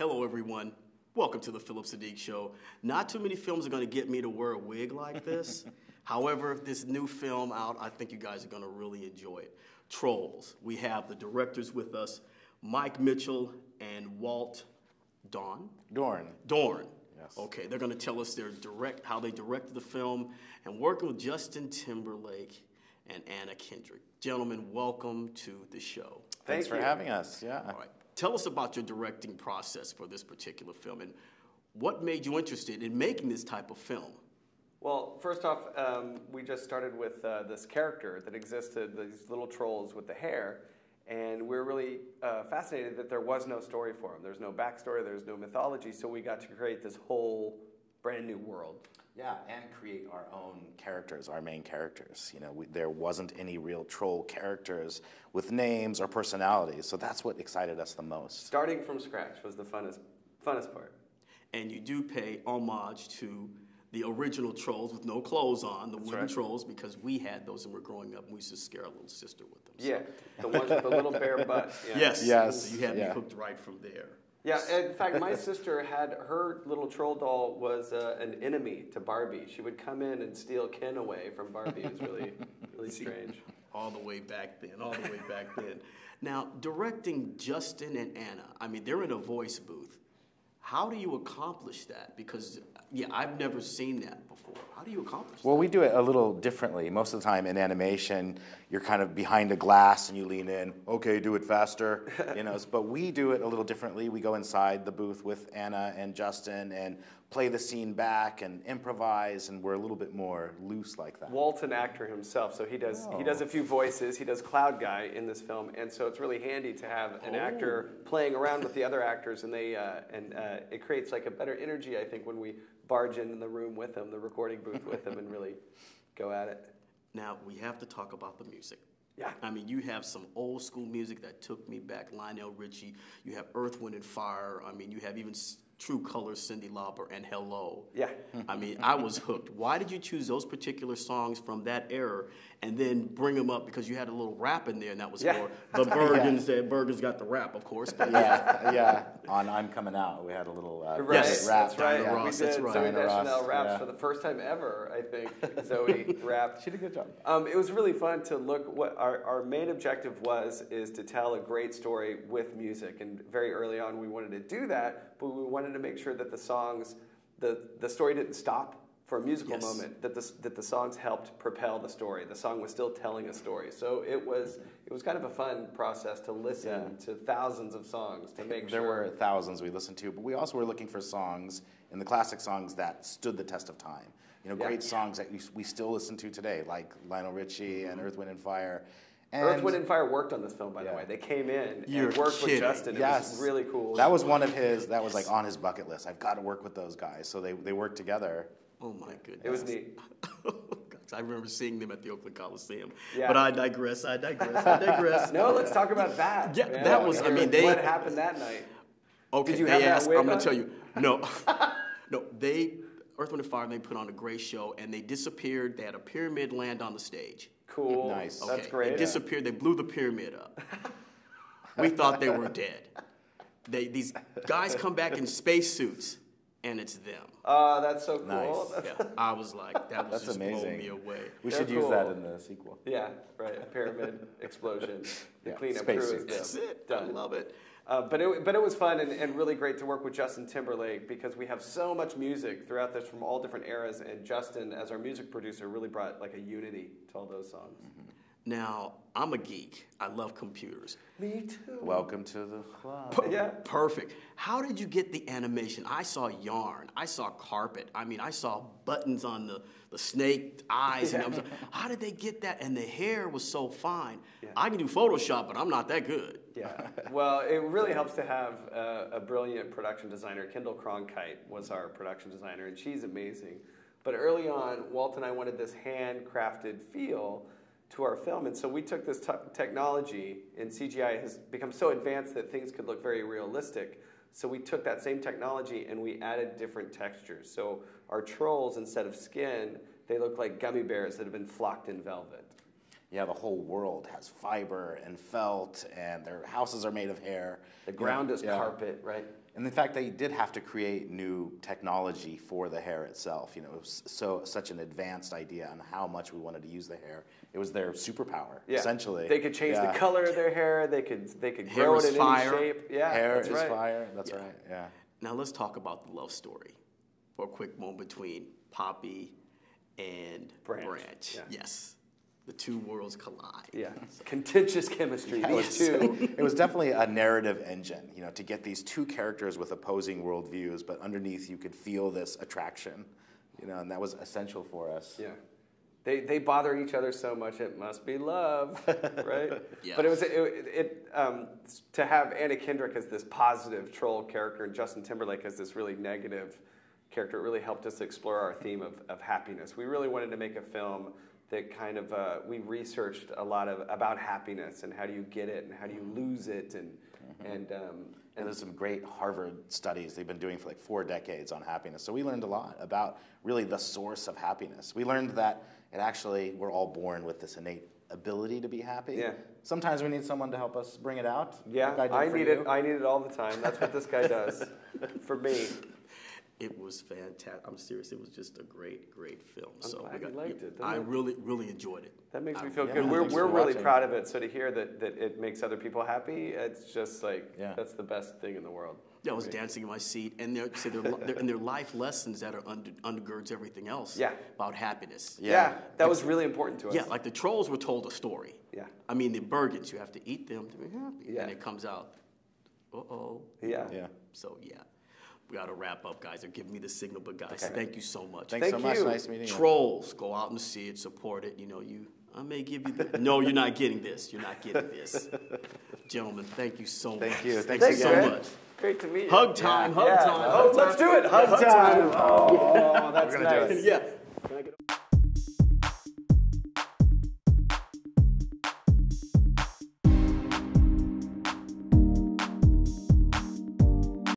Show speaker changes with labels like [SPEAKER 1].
[SPEAKER 1] Hello, everyone. Welcome to the Phillip Siddiq Show. Not too many films are going to get me to wear a wig like this. However, this new film out, I think you guys are going to really enjoy it. Trolls. We have the directors with us, Mike Mitchell and Walt Dawn.
[SPEAKER 2] Dohrn.
[SPEAKER 1] Dohrn.
[SPEAKER 2] Yes.
[SPEAKER 1] Okay, they're going to tell us their direct how they directed the film and working with Justin Timberlake and Anna Kendrick. Gentlemen, welcome to the show.
[SPEAKER 2] Thanks
[SPEAKER 3] Thank
[SPEAKER 2] for
[SPEAKER 3] you.
[SPEAKER 2] having us. Yeah.
[SPEAKER 1] All right. Tell us about your directing process for this particular film and what made you interested in making this type of film?
[SPEAKER 3] Well, first off, um, we just started with uh, this character that existed, these little trolls with the hair, and we are really uh, fascinated that there was no story for them. There's no backstory, there's no mythology, so we got to create this whole brand new world.
[SPEAKER 2] Yeah, and create our own characters, our main characters. You know, we, there wasn't any real troll characters with names or personalities, so that's what excited us the most.
[SPEAKER 3] Starting from scratch was the funnest, funnest part.
[SPEAKER 1] And you do pay homage to the original trolls with no clothes on, the wooden
[SPEAKER 3] right.
[SPEAKER 1] trolls, because we had those when we were growing up and we used to scare our little sister with them. So-
[SPEAKER 3] Yeah, the ones with the little bare butt. Yeah.
[SPEAKER 1] Yes.
[SPEAKER 2] Yes,
[SPEAKER 1] So you had
[SPEAKER 2] yeah.
[SPEAKER 1] me hooked right from there.
[SPEAKER 3] Yeah, in fact, my sister had her little troll doll was uh, an enemy to Barbie. She would come in and steal Ken away from Barbie. It was really, really strange.
[SPEAKER 1] all the way back then, all the way back then. Now, directing Justin and Anna, I mean, they're in a voice booth. How do you accomplish that? Because, yeah, I've never seen that before. How do you accomplish
[SPEAKER 2] Well, we do it a little differently. Most of the time in animation, you're kind of behind a glass and you lean in. Okay, do it faster, you know. But we do it a little differently. We go inside the booth with Anna and Justin and play the scene back and improvise, and we're a little bit more loose like that.
[SPEAKER 3] Walt's an actor himself, so he does he
[SPEAKER 2] Oh.
[SPEAKER 3] does a few voices. He does Cloud Guy in this film, and so it's really handy to have an actor playing around with the other actors, and they uh, and uh, it creates like a better energy, I think, when we barge in the room with them, the recording booth with them, and really go at it.
[SPEAKER 1] Now, we have to talk about the music.
[SPEAKER 3] Yeah.
[SPEAKER 1] I mean, you have some old school music that took me back. Lionel Richie. You have Earth, Wind, and Fire. I mean, you have even True Colors, Cyndi Lauper, and Hello.
[SPEAKER 3] Yeah.
[SPEAKER 1] I mean, I was hooked. Why did you choose those particular songs from that era and then bring them up? Because you had a little rap in there, and that was
[SPEAKER 3] Yeah.
[SPEAKER 1] for the Bergens. That Bergens got the rap, of course. But
[SPEAKER 2] yeah, yeah. On I'm Coming Out, we had a little uh,
[SPEAKER 3] Right,
[SPEAKER 1] Yes.
[SPEAKER 2] rap.
[SPEAKER 3] that's right.
[SPEAKER 1] Diana
[SPEAKER 3] we did
[SPEAKER 1] that's right.
[SPEAKER 3] Zoe
[SPEAKER 2] Ross,
[SPEAKER 3] Deschanel raps
[SPEAKER 2] yeah.
[SPEAKER 3] for the first time ever, I think. Zoe rapped.
[SPEAKER 2] She did a good job.
[SPEAKER 3] Um, it was really fun to look. What our, our main objective was is to tell a great story with music, and very early on we wanted to do that, but we wanted to make sure that the songs, the the story didn't stop for a musical
[SPEAKER 1] Yes.
[SPEAKER 3] moment. That the that the songs helped propel the story. The song was still telling a story. So it was it was kind of a fun process to listen to thousands of songs to make sure.
[SPEAKER 2] There
[SPEAKER 3] sure.
[SPEAKER 2] were thousands we listened to, but we also were looking for songs in the classic songs that stood the test of time. You know,
[SPEAKER 3] Yeah.
[SPEAKER 2] great songs that we, we still listen to today, like Lionel Richie and mm-hmm. Earth, Wind, and Fire. And
[SPEAKER 3] Earth, Wind, and Fire worked on this film, by the way. They came in
[SPEAKER 1] You're
[SPEAKER 3] and worked
[SPEAKER 1] kidding.
[SPEAKER 3] with Justin. It was really cool.
[SPEAKER 2] That was one of his. That was like on his bucket list. I've got to work with those guys. So they they worked together.
[SPEAKER 1] oh my goodness.
[SPEAKER 3] It was neat.
[SPEAKER 1] Oh, I remember seeing them at the Oakland Coliseum.
[SPEAKER 3] Yeah.
[SPEAKER 1] But I digress. I digress. I digress.
[SPEAKER 3] No, let's talk about that.
[SPEAKER 1] Yeah,
[SPEAKER 3] man.
[SPEAKER 1] that was- I mean, they-
[SPEAKER 3] What happened that night?
[SPEAKER 1] Okay,
[SPEAKER 3] Did you
[SPEAKER 1] they
[SPEAKER 3] have
[SPEAKER 1] asked,
[SPEAKER 3] wig
[SPEAKER 1] I'm going to tell you. No. no, they, Earth, Wind, and Fire, they put on a great show and they disappeared. They had a pyramid land on the stage.
[SPEAKER 3] Cool.
[SPEAKER 2] Nice.
[SPEAKER 3] That's great.
[SPEAKER 1] They disappeared. They blew the pyramid up. we thought they were dead. They, these guys come back in spacesuits and it's them.
[SPEAKER 3] Uh, that's so cool.
[SPEAKER 2] Nice.
[SPEAKER 1] Yeah, I was like, that was
[SPEAKER 2] That's
[SPEAKER 1] just blowing
[SPEAKER 2] amazing.
[SPEAKER 1] me away.
[SPEAKER 2] We
[SPEAKER 3] They're
[SPEAKER 2] should use that in the sequel.
[SPEAKER 3] Yeah, right. Pyramid explosion. The
[SPEAKER 2] Yeah,
[SPEAKER 3] cleanup crew is
[SPEAKER 2] spacesuits.
[SPEAKER 3] them.
[SPEAKER 1] That's it. I love it.
[SPEAKER 3] Uh, but it, but it was fun and, and really great to work with Justin Timberlake because we have so much music throughout this from all different eras, and Justin, as our music producer, really brought like a unity to all those songs.
[SPEAKER 1] Now, I'm a geek. I love computers.
[SPEAKER 3] Me too.
[SPEAKER 2] Welcome to the club.
[SPEAKER 1] Per-
[SPEAKER 3] Yeah.
[SPEAKER 1] Perfect. How did you get the animation? I saw yarn. I saw carpet. I mean, I saw buttons on the, the snake eyes. And I was like, how did they get that? And the hair was so fine. Yeah. I can do Photoshop, but I'm not that good.
[SPEAKER 3] Yeah. Well, it really helps to have uh, a brilliant production designer. Kendal Cronkhite was our production designer, and she's amazing. But early on, Walt and I wanted this handcrafted feel to our film, and so we took this t- technology, and CGI has become so advanced that things could look very realistic. So we took that same technology and we added different textures. So our trolls, instead of skin, they look like gummy bears that have been flocked in velvet.
[SPEAKER 2] Yeah, the whole world has fiber and felt, and their houses are made of hair.
[SPEAKER 3] The
[SPEAKER 2] You
[SPEAKER 3] ground
[SPEAKER 2] know,
[SPEAKER 3] is
[SPEAKER 2] yeah.
[SPEAKER 3] carpet, right?
[SPEAKER 2] And in fact, they did have to create new technology for the hair itself. You know, it was so such an advanced idea on how much we wanted to use the hair. It was their superpower,
[SPEAKER 3] Yeah.
[SPEAKER 2] essentially.
[SPEAKER 3] They could change
[SPEAKER 2] Yeah.
[SPEAKER 3] the color of their hair. They could they could
[SPEAKER 1] Hair
[SPEAKER 3] grow it in
[SPEAKER 1] fire.
[SPEAKER 3] any shape. Yeah,
[SPEAKER 2] hair
[SPEAKER 3] that's
[SPEAKER 2] is
[SPEAKER 3] right.
[SPEAKER 2] fire. That's
[SPEAKER 1] Yeah.
[SPEAKER 2] right. Yeah.
[SPEAKER 1] Now let's talk about the love story for a quick moment between Poppy and
[SPEAKER 3] Branch,
[SPEAKER 1] Branch.
[SPEAKER 3] yeah.
[SPEAKER 1] Yes, the two worlds collide.
[SPEAKER 3] Yeah, contentious chemistry.
[SPEAKER 2] It
[SPEAKER 3] These
[SPEAKER 2] was,
[SPEAKER 3] two.
[SPEAKER 2] it was definitely a narrative engine, you know, to get these two characters with opposing worldviews, but underneath you could feel this attraction, you know, and that was essential for us.
[SPEAKER 3] Yeah. They, they bother each other so much it must be love, right?
[SPEAKER 1] Yeah.
[SPEAKER 3] But it was it, it um, to have Anna Kendrick as this positive troll character and Justin Timberlake as this really negative character. It really helped us explore our theme of, of happiness. We really wanted to make a film that kind of uh, we researched a lot of about happiness and how do you get it and how do you lose it and and um,
[SPEAKER 2] And there's some great Harvard studies they've been doing for like four decades on happiness. So we learned a lot about really the source of happiness. We learned that it actually, we're all born with this innate ability to be happy.
[SPEAKER 3] Yeah.
[SPEAKER 2] Sometimes we need someone to help us bring it out.
[SPEAKER 3] yeah,
[SPEAKER 2] like I,
[SPEAKER 3] I need
[SPEAKER 2] you.
[SPEAKER 3] it. I need it all the time. That's what this guy does for me.
[SPEAKER 1] It was fantastic. I'm serious. It was just a great, great film.
[SPEAKER 3] I'm
[SPEAKER 1] so
[SPEAKER 3] glad
[SPEAKER 1] we
[SPEAKER 3] you liked it.
[SPEAKER 1] I really, really enjoyed it.
[SPEAKER 3] That makes me
[SPEAKER 1] I-
[SPEAKER 3] feel
[SPEAKER 2] yeah,
[SPEAKER 3] good. We're, we're really
[SPEAKER 2] watching.
[SPEAKER 3] proud of it. So to hear that, that it makes other people happy, it's just like
[SPEAKER 2] Yeah.
[SPEAKER 3] that's the best thing in the world.
[SPEAKER 1] Yeah, I was dancing in my seat, and they're, so they're, they're, and their life lessons that are under, undergirds everything else.
[SPEAKER 3] Yeah.
[SPEAKER 1] About happiness.
[SPEAKER 3] Yeah,
[SPEAKER 2] Yeah.
[SPEAKER 3] that was really important to us.
[SPEAKER 1] Yeah, like the trolls were told a story.
[SPEAKER 3] Yeah.
[SPEAKER 1] I mean, the Bergens, you have to eat them to be happy.
[SPEAKER 3] Yeah.
[SPEAKER 1] And it comes out, uh oh.
[SPEAKER 3] yeah.
[SPEAKER 2] Yeah.
[SPEAKER 1] So, yeah. We got to wrap up, guys. They're giving me the signal, but guys,
[SPEAKER 2] Okay.
[SPEAKER 1] thank you so much.
[SPEAKER 2] Thanks
[SPEAKER 3] Thank
[SPEAKER 2] so much.
[SPEAKER 3] you.
[SPEAKER 2] Nice meeting you.
[SPEAKER 1] Trolls, go out and see it, support it. You know, you, I may give you the, no, you're not getting this. You're not getting this. Gentlemen, thank you so much.
[SPEAKER 2] Thank you. Thanks
[SPEAKER 3] Thanks,
[SPEAKER 1] so
[SPEAKER 3] man.
[SPEAKER 1] much.
[SPEAKER 3] Great to meet you.
[SPEAKER 1] Hug time, hug
[SPEAKER 3] Yeah.
[SPEAKER 1] time.
[SPEAKER 3] Oh, let's do it. Hug, time. Oh, that's
[SPEAKER 2] We're gonna do
[SPEAKER 3] nice.
[SPEAKER 2] it.
[SPEAKER 1] Yeah.